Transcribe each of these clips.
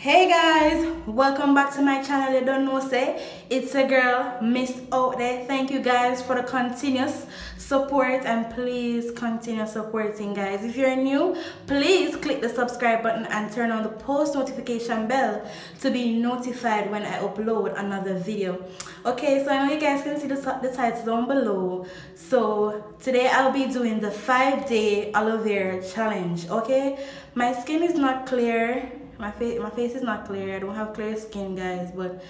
hey guys welcome back to my channel you don't know say. It's a girl miss out there thank you guys for the continuous support and please continue supporting guys. If you're new please click the subscribe button and turn on the post notification bell to be notified when i upload another video. Okay so i know you guys can see the, the title down below. So today i'll be doing the five day aloe vera challenge okay? My skin is not clear my face my face is not clear. I don't have clear skin guys but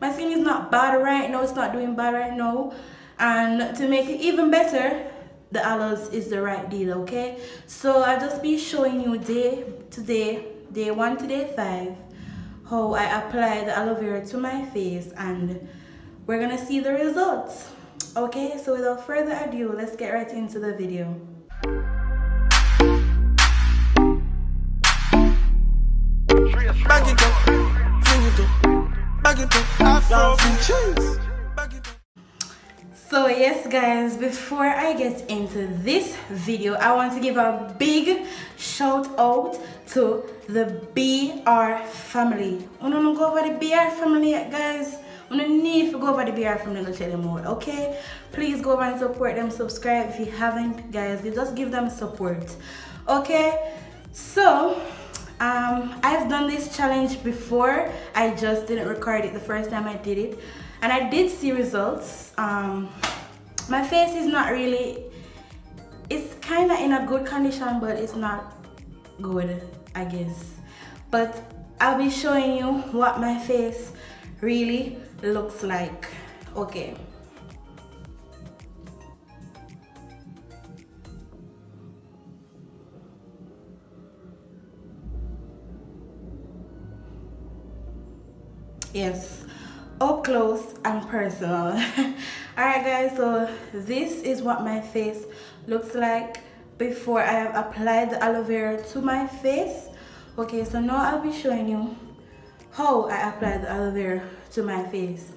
my skin is not bad right now. It's not doing bad right now. And to make it even better the aloes is the right deal okay? So i'll just be showing you day today day one to day five how i apply the aloe vera to my face. And we're gonna see the results okay? So without further ado let's get right into the video Back it up, fling it up, back it up, Afro cheese. So yes guys, before I get into this video, I want to give a big shout out to the BR family. I don't go over the BR family guys. I don't need to go over the BR family to tell them more, okay? Please go over and support them, subscribe if you haven't guys. You just give them support, okay? So, um, I've done this challenge before. I just didn't record it the first time I did it. And I did see results. Um, my face is not really, it's kind of in a good condition, but it's not good, I guess. But I'll be showing you what my face really looks like. Okay. Yes up close and personal. All right guys so this is what my face looks like before i have applied the aloe vera to my face. Okay so now i'll be showing you how i apply the aloe vera to my face.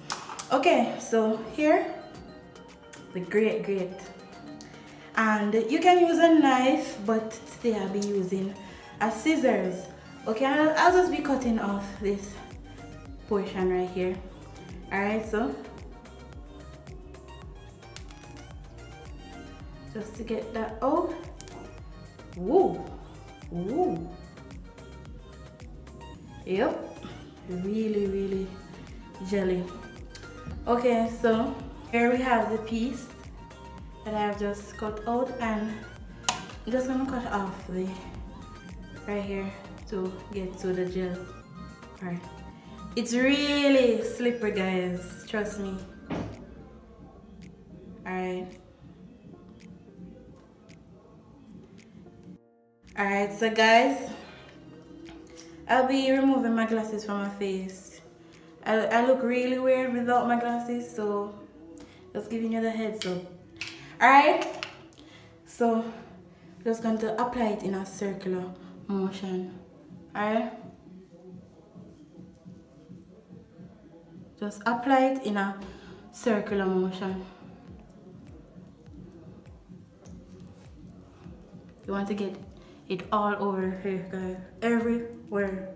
Okay so here the great great. And you can use a knife but today i'll be using a scissors. Okay I'll, I'll just be cutting off this portion right here. All right so. Just to get that. Oh. Woo. Woo. Yep. Really really jelly. Okay so here we have the piece that I've just cut out and I'm just gonna cut off the right here to get to the gel right it's really slippery, guys. Trust me. Alright. Alright, so guys, I'll be removing my glasses from my face. I, I look really weird without my glasses, so just giving you the heads up. Alright, so just going to apply it in a circular motion. Alright. Just apply it in a circular motion. You want to get it all over here guys everywhere.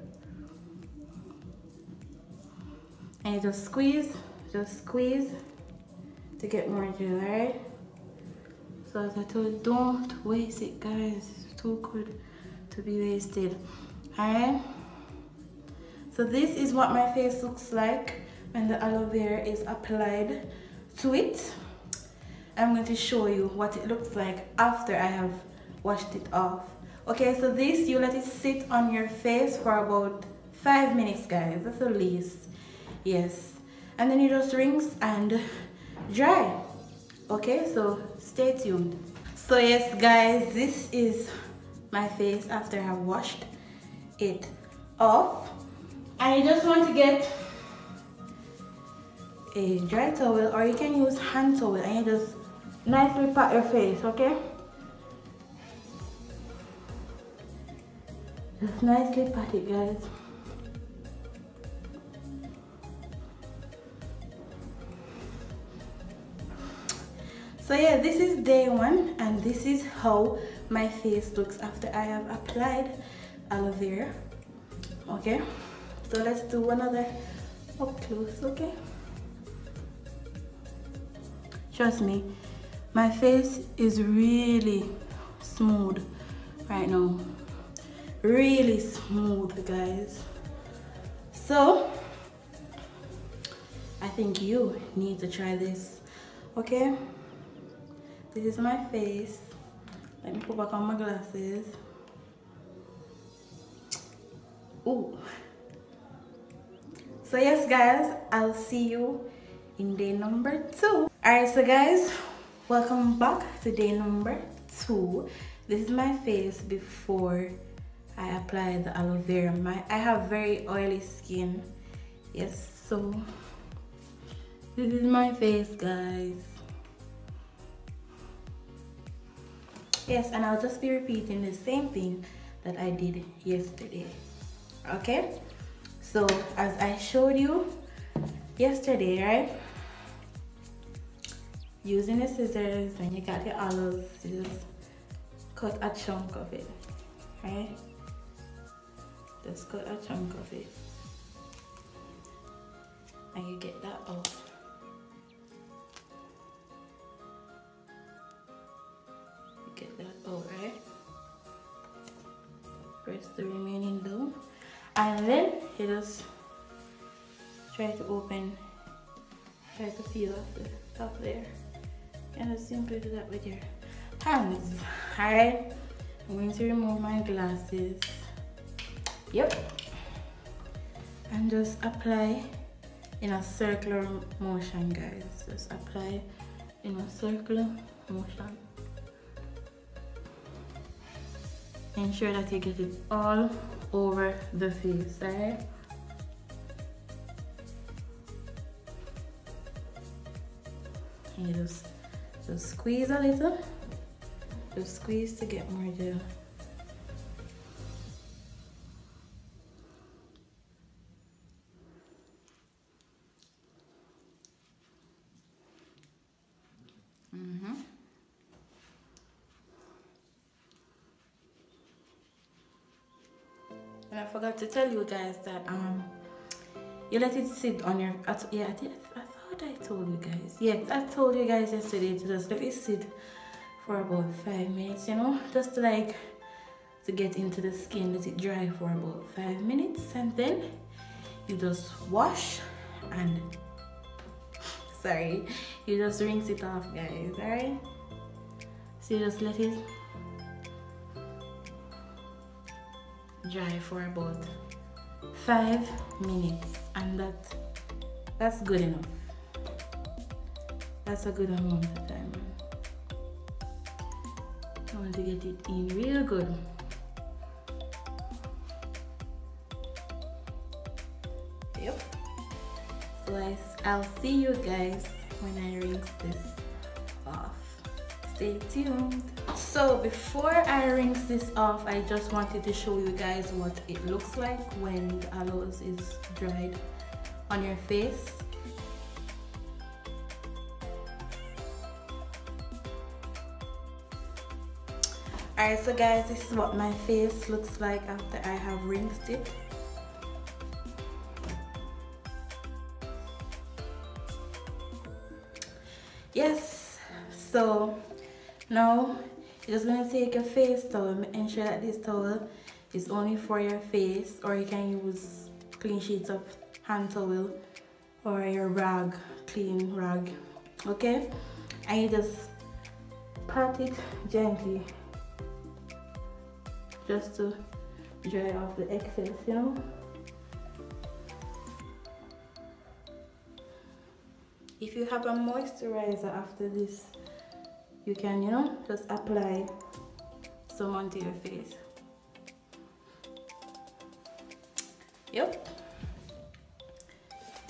And you just squeeze just squeeze to get more gel right so as I told don't waste it guys. It's too good to be wasted all right so this is what my face looks like when the aloe vera is applied to it. I'm going to show you what it looks like after I have washed it off. Okay so this you let it sit on your face for about five minutes guys. That's the least. Yes. And then you just rinse and dry. Okay so stay tuned. So yes guys this is my face after I have washed it off. And you just want to get a dry towel or you can use hand towel and you just nicely pat your face okay? Just nicely pat it guys. So yeah this is day one and this is how my face looks after I have applied aloe vera okay? So let's do another up close okay trust me my face is really smooth right now. Really smooth guys. So I think you need to try this okay? This is my face. Let me put back on my glasses. Ooh. So yes guys, I'll see you in day number two. Alright so guys, welcome back to day number two. This is my face before I apply the aloe vera. My I have very oily skin. Yes, so this is my face guys. Yes, and I'll just be repeating the same thing that I did yesterday okay so as I showed you yesterday right using the scissors and you got your olives you just cut a chunk of it right? Just cut a chunk of it. And you get that off. You get that out right? Press the remaining down and then you just try to open try to peel off the top there and simply do that with your hands. All right i'm going to remove my glasses. Yep. And just apply in a circular motion guys. Just apply in a circular motion. Ensure that you get it all over the face, all right And you just, just squeeze a little. Just squeeze to get more gel. And I forgot to tell you guys that um you let it sit on your at, yeah I, I told you guys. Yes I told you guys yesterday to just let it sit for about five minutes you know? Just like to get into the skin let it dry for about five minutes and then you just wash and sorry you just rinse it off guys all right so you just let it dry for about five minutes and that that's good enough that's a good amount of time I want to get it in real good yep so I, I'll see you guys when I rinse this off. Stay tuned. So before I rinse this off I just wanted to show you guys what it looks like when the aloes is dried on your face Alright so guys this is what my face looks like after I have rinsed it. Yes so now you're just to take your face towel and ensure that this towel is only for your face or you can use clean sheets of hand towel or your rag clean rag okay? And you just pat it gently just to dry off the excess you know? If you have a moisturizer after this you can you know just apply some onto your face. Yep.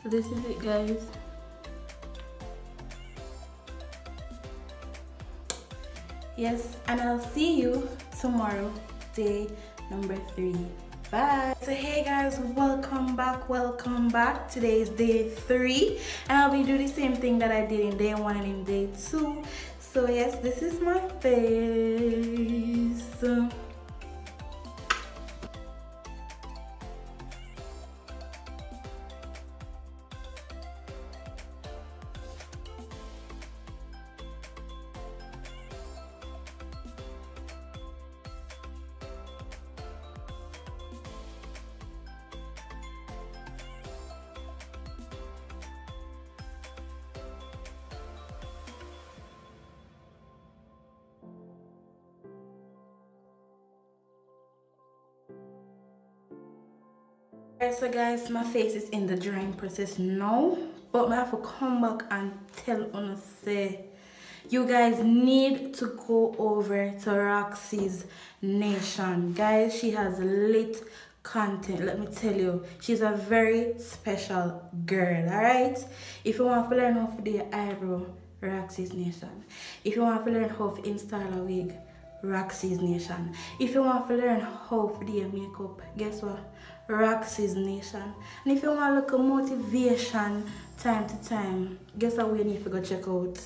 So this is it guys. Yes and i'll see you tomorrow day number three. Bye. So hey guys welcome back welcome back. Today is day three and i'll be doing the same thing that i did in day one and in day two. So yes this is my face so guys my face is in the drying process now but I have to come back and tell on say you guys need to go over to Roxaii's Nation. Guys she has lit content let me tell you. She's a very special girl all right if you want to learn how to do your eyebrow Roxaii's Nation. If you want to learn how to install a wig Roxaii's Nation if you want to learn how to do makeup guess what Roxaii's Nation and if you want to look at motivation time to time guess what we need to go check out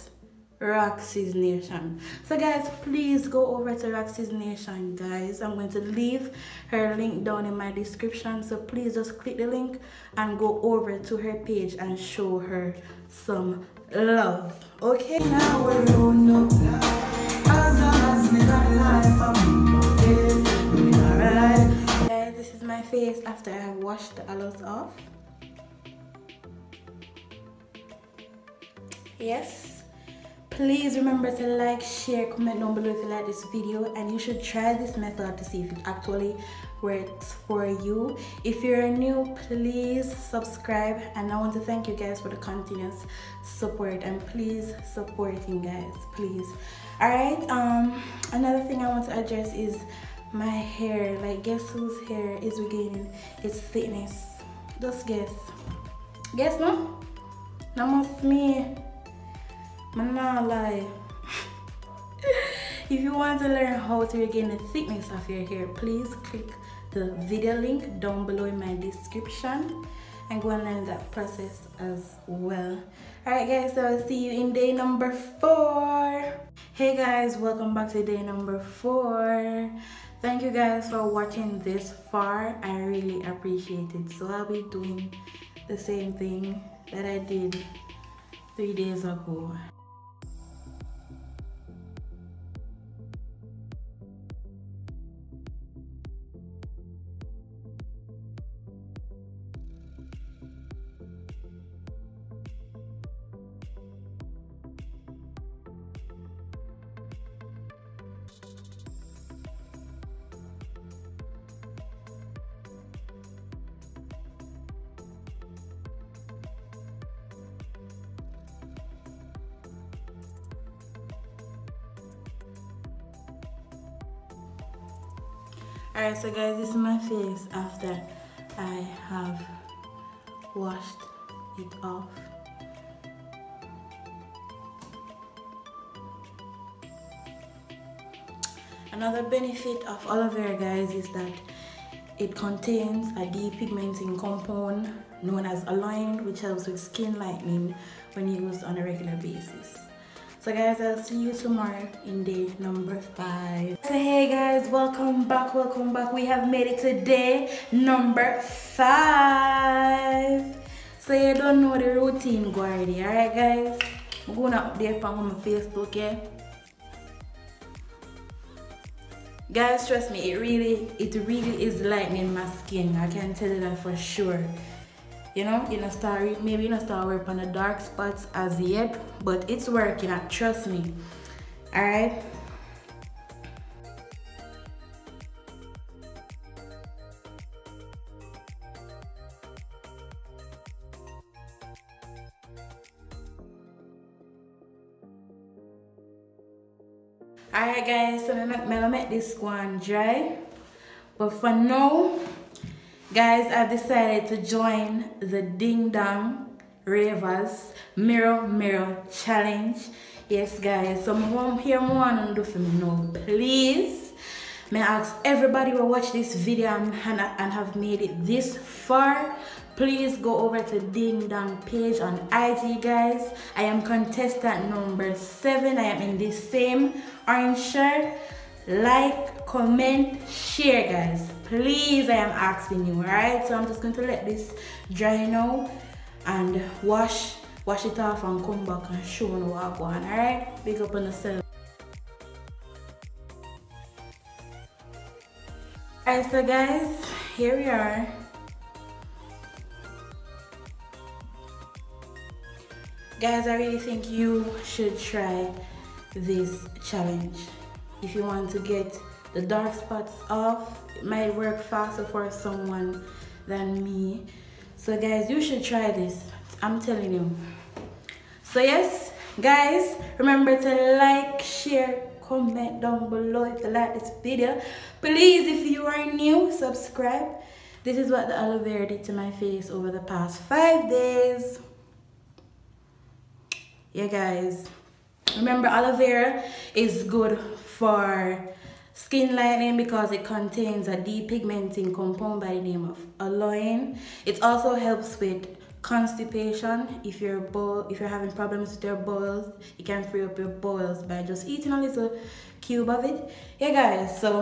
Roxaii's Nation. So guys, please go over to Roxaii's Nation, guys. I'm going to leave her link down in my description. So please just click the link and go over to her page and show her some love. Okay? Now we're Guys, this is my face after I have washed the aloes off. Yes. Please remember to like share comment down below if you like this video and you should try this method to see if it actually works for you. If you're new please subscribe and i want to thank you guys for the continuous support and please supporting guys please all right um another thing i want to address is my hair like guess whose hair is regaining its thickness just guess guess no no must me not lie. if you want to learn how to regain the thickness of your hair, please click the video link down below in my description and go and learn that process as well. Alright guys, so I'll see you in day number four. Hey guys, welcome back to day number four. Thank you guys for watching this far. I really appreciate it. So I'll be doing the same thing that I did three days ago. Alright, so guys, this is my face after I have washed it off. Another benefit of aloe vera guys is that it contains a depigmenting compound known as aloin which helps with skin lightening when used on a regular basis so guys i'll see you tomorrow in day number five. So hey guys welcome back welcome back. We have made it to day number five. So you don't know the routine go already all right guys? I'm gonna update on my facebook okay guys trust me it really it really is lightening my skin i can tell you that for sure you know you know start maybe you know start on the dark spots as yet but it's working out trust me all right Alright guys, so I'm gonna make this one dry. But for now, Guys, I've decided to join the Ding Dong Ravers Mirror Mirror Challenge. Yes, guys, so I'm here more and do for me now. Please, may I ask everybody who watch this video and, and have made it this far, please go over to Ding Dong page on IG, guys. I am contestant number seven. I am in this same orange shirt like comment share guys. Please i am asking you right so i'm just going to let this dry now and wash wash it off and come back and show you what i'm going all right big up on the yourself alright so guys here we are. Guys i really think you should try this challenge if you want to get the dark spots off it might work faster for someone than me. So guys you should try this. I'm telling you. So yes guys remember to like share comment down below if you like this video. Please if you are new subscribe. This is what the aloe vera did to my face over the past five days. Yeah guys. Remember aloe vera is good for skin lightening because it contains a depigmenting compound by the name of aloin it also helps with constipation. If you're boil if you're having problems with your boils you can free up your boils by just eating a little cube of it. Yeah guys so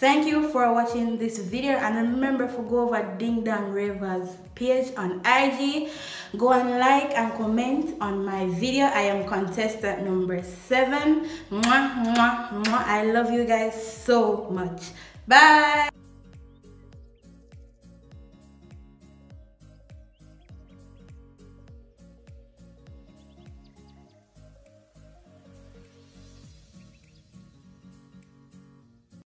thank you for watching this video and remember to go over ding dong ravers page on ig go and like and comment on my video. I am contestant number seven. Mwah, mwah, mwah. i love you guys so much. Bye